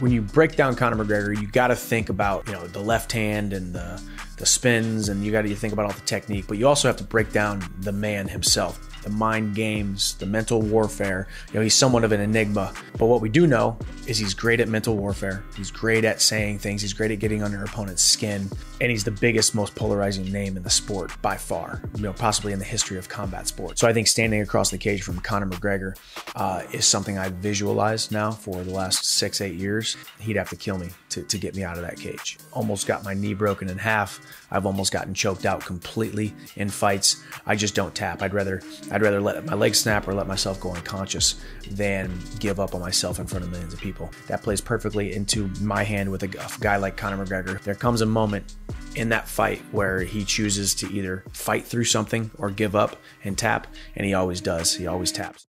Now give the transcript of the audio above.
when you break down Conor McGregor, you got to think about you know the left hand and the the spins, and you got to think about all the technique, but you also have to break down the man himself the mind games, the mental warfare. You know, he's somewhat of an enigma. But what we do know is he's great at mental warfare. He's great at saying things. He's great at getting under opponent's skin. And he's the biggest, most polarizing name in the sport by far, you know, possibly in the history of combat sports. So I think standing across the cage from Conor McGregor uh, is something I've visualized now for the last six, eight years. He'd have to kill me to, to get me out of that cage. Almost got my knee broken in half. I've almost gotten choked out completely in fights. I just don't tap. I'd rather I'd rather let my leg snap or let myself go unconscious than give up on myself in front of millions of people. That plays perfectly into my hand with a, guy like Conor McGregor. There comes a moment in that fight where he chooses to either fight through something or give up and tap, and he always does. He always taps.